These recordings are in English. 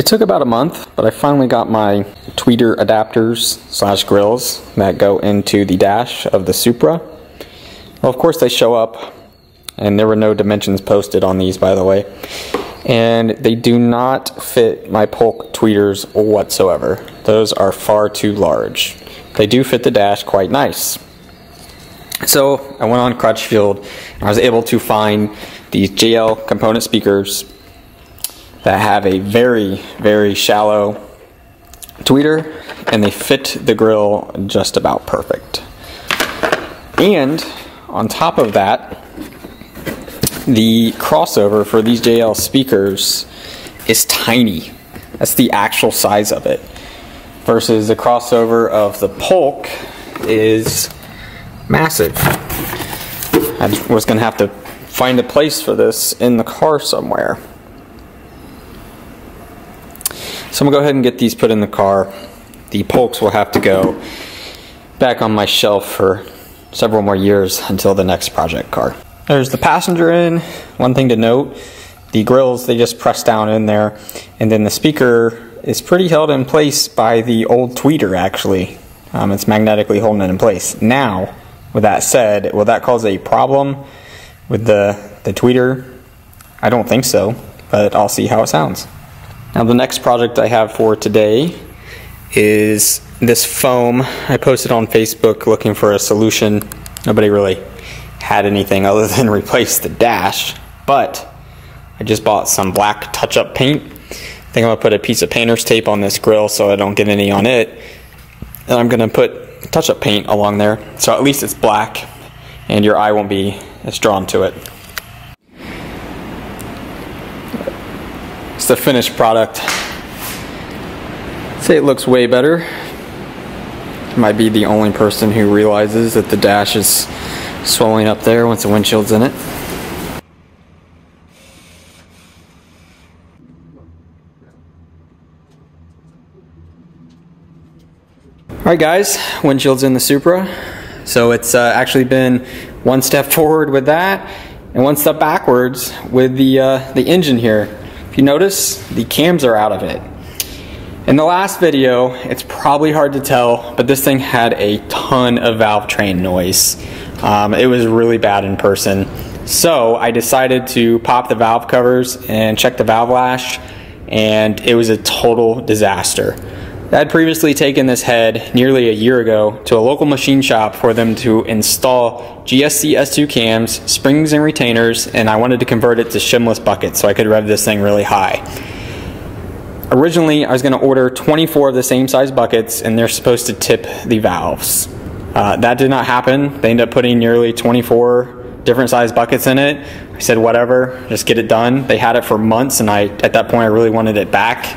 It took about a month, but I finally got my tweeter adapters slash grills that go into the dash of the Supra. Well, of course they show up, and there were no dimensions posted on these, by the way. And they do not fit my Polk tweeters whatsoever. Those are far too large. They do fit the dash quite nice. So I went on Crutchfield and I was able to find these JL component speakers that have a very, very shallow tweeter and they fit the grill just about perfect. And on top of that, the crossover for these JL speakers is tiny. That's the actual size of it. Versus the crossover of the Polk is massive. I was to have to find a place for this in the car somewhere. So I'm to go ahead and get these put in the car. The Polks will have to go back on my shelf for several more years until the next project car. There's the passenger in. One thing to note, the grills, they just press down in there. And then the speaker is pretty held in place by the old tweeter, actually. Um, it's magnetically holding it in place. Now, with that said, will that cause a problem with the, the tweeter? I don't think so, but I'll see how it sounds. Now the next project I have for today is this foam. I posted on Facebook looking for a solution. Nobody really had anything other than replace the dash, but I just bought some black touch-up paint. I think I'm gonna put a piece of painter's tape on this grill so I don't get any on it. And I'm gonna put touch-up paint along there so at least it's black and your eye won't be as drawn to it. The finished product. I'd say it looks way better. Might be the only person who realizes that the dash is swelling up there once the windshield's in it. Alright guys, windshield's in the Supra. So it's uh, actually been one step forward with that and one step backwards with the, uh, the engine here. If you notice, the cams are out of it. In the last video, it's probably hard to tell, but this thing had a ton of valve train noise. Um, it was really bad in person. So I decided to pop the valve covers and check the valve lash, and it was a total disaster. I had previously taken this head nearly a year ago to a local machine shop for them to install GSC S2 cams, springs and retainers, and I wanted to convert it to shimless buckets so I could rev this thing really high. Originally, I was going to order 24 of the same size buckets and they're supposed to tip the valves. Uh, that did not happen. They ended up putting nearly 24 different size buckets in it. I said, whatever, just get it done. They had it for months and I, at that point, I really wanted it back.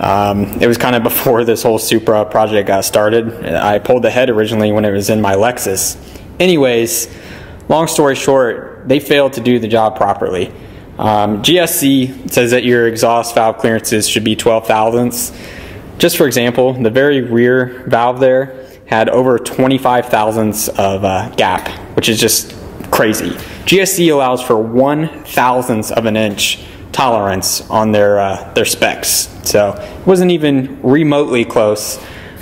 Um, it was kind of before this whole Supra project got started. I pulled the head originally when it was in my Lexus. Anyways, long story short, they failed to do the job properly. Um, GSC says that your exhaust valve clearances should be 12 thousandths. Just for example, the very rear valve there had over 25 thousandths of uh, gap, which is just crazy. GSC allows for one thousandth of an inch tolerance on their uh, their specs. So it wasn't even remotely close.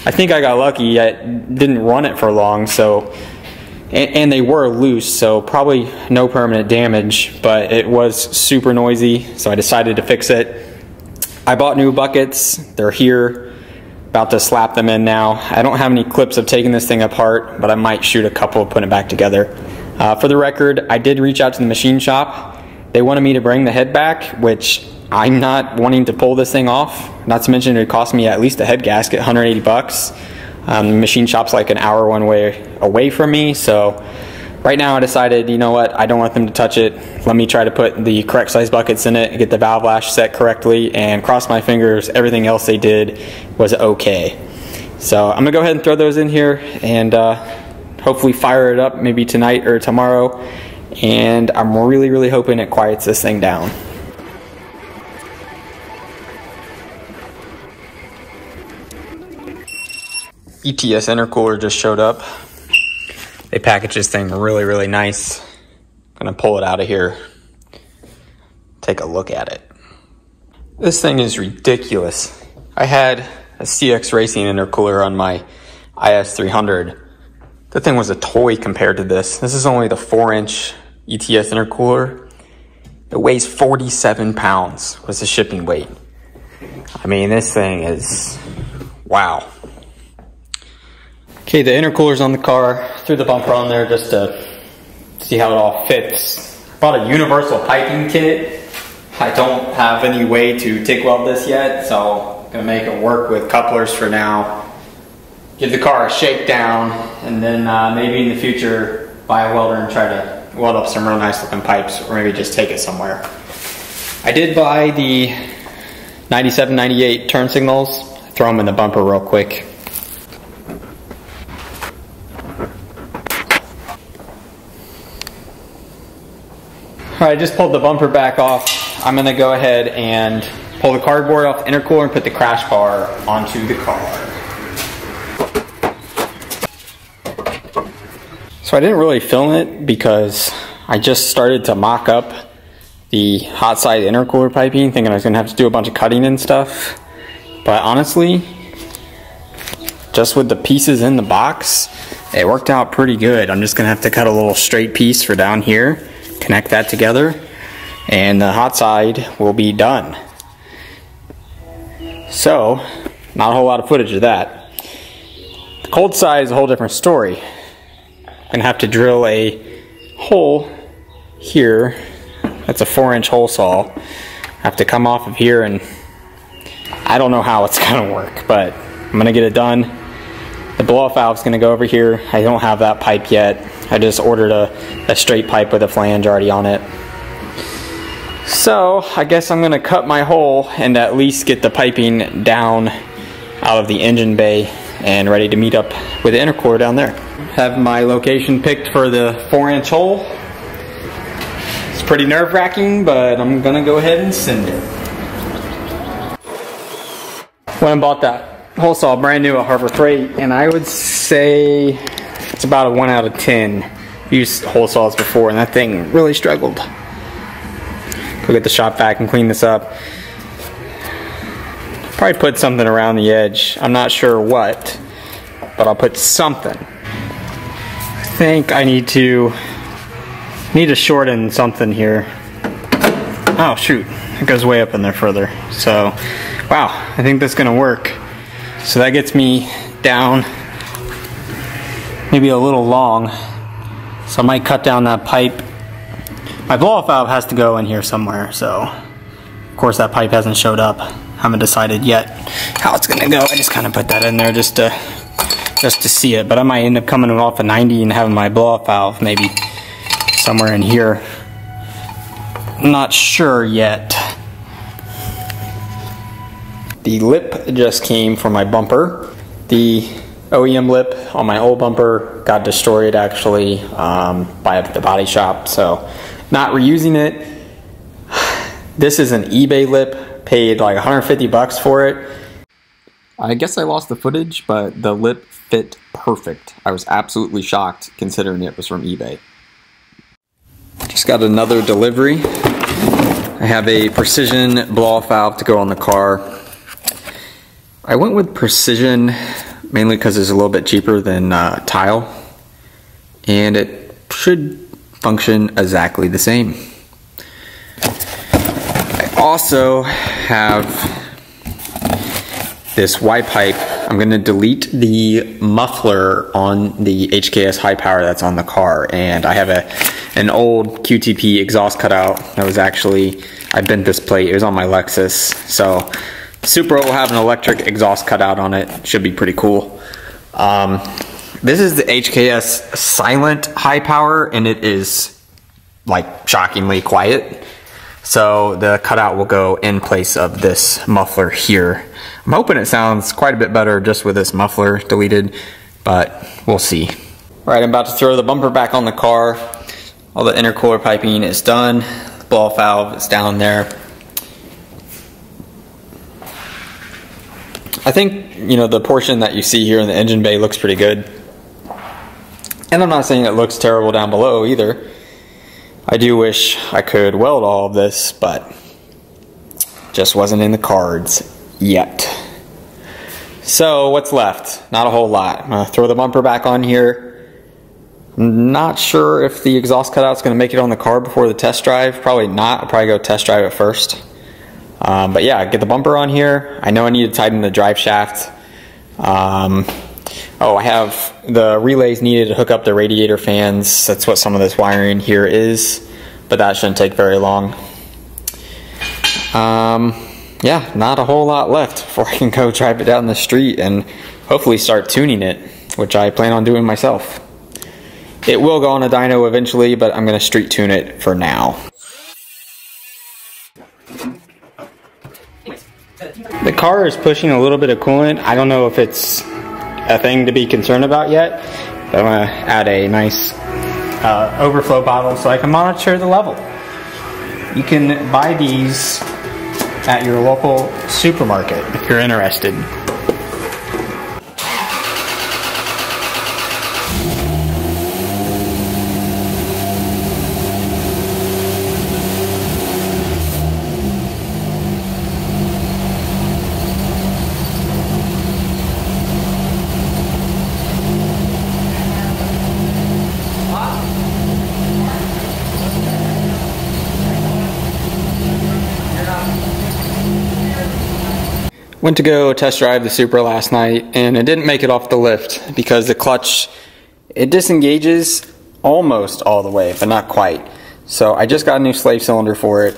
I think I got lucky. I didn't run it for long, so and, and, they were loose, so probably no permanent damage. But it was super noisy, so I decided to fix it. I bought new buckets. They're here. About to slap them in now. I don't have any clips of taking this thing apart, but I might shoot a couple of putting it back together. Uh, for the record, I did reach out to the machine shop they wanted me to bring the head back, which I'm not wanting to pull this thing off. Not to mention it would cost me at least a head gasket, 180 bucks. Um, the machine shop's like an hour one way away from me, so right now I decided, you know what, I don't want them to touch it. Let me try to put the correct size buckets in it, get the valve lash set correctly, and cross my fingers, everything else they did was okay. So I'm gonna go ahead and throw those in here and uh, hopefully fire it up maybe tonight or tomorrow and I'm really, really hoping it quiets this thing down. ETS intercooler just showed up. They packaged this thing really, really nice. I'm gonna pull it out of here, take a look at it. This thing is ridiculous. I had a CX Racing intercooler on my IS300. The thing was a toy compared to this. This is only the 4 inch ETS intercooler. It weighs 47 pounds was the shipping weight. I mean, this thing is, wow. Okay, the intercooler's on the car. Threw the bumper on there just to see how it all fits. Bought a universal piping kit. I don't have any way to TIG weld this yet, so I'm gonna make it work with couplers for now. Give the car a shakedown, and then uh, maybe in the future buy a welder and try to weld up some real nice looking pipes, or maybe just take it somewhere. I did buy the 97, 98 turn signals. Throw them in the bumper real quick. All right, I just pulled the bumper back off. I'm gonna go ahead and pull the cardboard off the intercooler and put the crash bar onto the car. So I didn't really film it because I just started to mock up the hot side intercooler piping, thinking I was gonna have to do a bunch of cutting and stuff. But honestly, just with the pieces in the box, it worked out pretty good. I'm just gonna have to cut a little straight piece for down here connect that together and the hot side will be done. So, not a whole lot of footage of that. The cold side is a whole different story. Gonna have to drill a hole here. That's a four inch hole saw. I have to come off of here and I don't know how it's gonna work, but I'm gonna get it done. The blow off valve is gonna go over here. I don't have that pipe yet. I just ordered a, a straight pipe with a flange already on it. So I guess I'm gonna cut my hole and at least get the piping down out of the engine bay and ready to meet up with the intercooler down there. Have my location picked for the four inch hole. It's pretty nerve wracking, but I'm gonna go ahead and send it. When I bought that hole saw brand new at Harbor Freight, and I would say it's about a 1 out of 10. Used hole saws before, and that thing really struggled. Go get the shop vac and clean this up. Probably put something around the edge. I'm not sure what, but I'll put something. I think I need to need to shorten something here. Oh shoot, it goes way up in there further. So, wow, I think that's gonna work. So that gets me down maybe a little long. So I might cut down that pipe. My blow-off valve has to go in here somewhere, so of course that pipe hasn't showed up. Haven't decided yet how it's gonna go. I just kind of put that in there just to just to see it. But I might end up coming off a 90 and having my blow-off valve maybe somewhere in here. Not sure yet. The lip just came from my bumper. The OEM lip on my old bumper got destroyed actually um, by the body shop, so not reusing it. This is an eBay lip, paid like 150 bucks for it. I guess I lost the footage, but the lip fit perfect. I was absolutely shocked considering it was from eBay. Just got another delivery. I have a precision blow-off valve to go on the car. I went with precision mainly because it's a little bit cheaper than uh, Tial and it should function exactly the same. I also have this Y pipe. I'm to delete the muffler on the HKS high power that's on the car and I have a an old QTP exhaust cutout that was actually I bent this plate. It was on my Lexus. So Supra will have an electric exhaust cutout on it. Should be pretty cool. Um, this is the HKS silent high power and it is like shockingly quiet. So the cutout will go in place of this muffler here. I'm hoping it sounds quite a bit better just with this muffler deleted, but we'll see. All right, I'm about to throw the bumper back on the car. All the intercooler piping is done. The blow valve is down there. I think, you know, the portion that you see here in the engine bay looks pretty good. And I'm not saying it looks terrible down below either. I do wish I could weld all of this, but just wasn't in the cards yet. So what's left? Not a whole lot. I'm gonna throw the bumper back on here. Not sure if the exhaust cutout's gonna make it on the car before the test drive. Probably not. I'll probably go test drive it first. Um, but yeah, get the bumper on here. I know I need to tighten the drive shaft. Um, oh, I have the relays needed to hook up the radiator fans. That's what some of this wiring here is, but that shouldn't take very long. Um, yeah, not a whole lot left before I can go drive it down the street and hopefully start tuning it, which I plan on doing myself. It will go on a dyno eventually, but I'm going to street tune it for now. The car is pushing a little bit of coolant. I don't know if it's a thing to be concerned about yet, but I'm to add a nice uh, overflow bottle so I can monitor the level. You can buy these at your local supermarket if you're interested. Went to go test drive the Supra last night and it didn't make it off the lift because the clutch, it disengages almost all the way, but not quite. So I just got a new slave cylinder for it.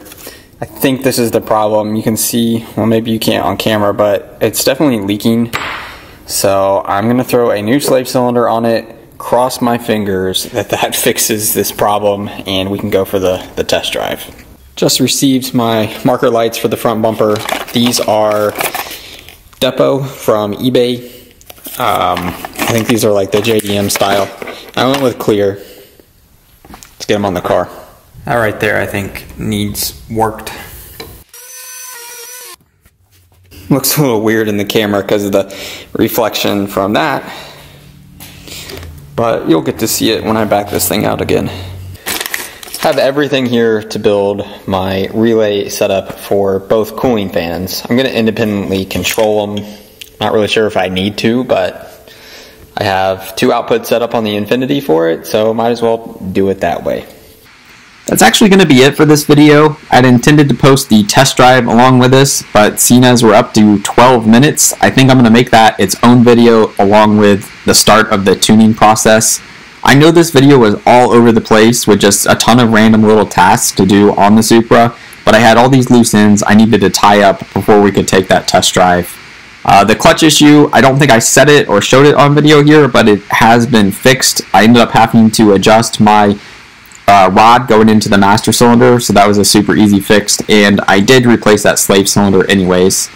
I think this is the problem. You can see, well maybe you can't on camera, but it's definitely leaking. So I'm gonna throw a new slave cylinder on it, cross my fingers that that fixes this problem and we can go for the, the test drive. Just received my marker lights for the front bumper. These are Depot from eBay. Um, I think these are like the JDM style. I went with clear. Let's get them on the car. That right there I think needs worked. Looks a little weird in the camera because of the reflection from that. But you'll get to see it when I back this thing out again have everything here to build my relay setup for both cooling fans. I'm going to independently control them. Not really sure if I need to, but I have two outputs set up on the Infinity for it, so might as well do it that way. That's actually going to be it for this video. I'd intended to post the test drive along with this, but seeing as we're up to 12 minutes, I think I'm going to make that its own video along with the start of the tuning process. I know this video was all over the place with just a ton of random little tasks to do on the Supra, but I had all these loose ends I needed to tie up before we could take that test drive. Uh, the clutch issue, I don't think I said it or showed it on video here, but it has been fixed. I ended up having to adjust my uh, rod going into the master cylinder, so that was a super easy fix, and I did replace that slave cylinder anyways.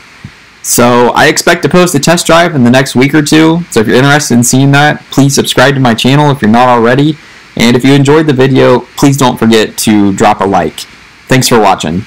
So I expect to post a test drive in the next week or two. So if you're interested in seeing that, please subscribe to my channel if you're not already. And if you enjoyed the video, please don't forget to drop a like. Thanks for watching.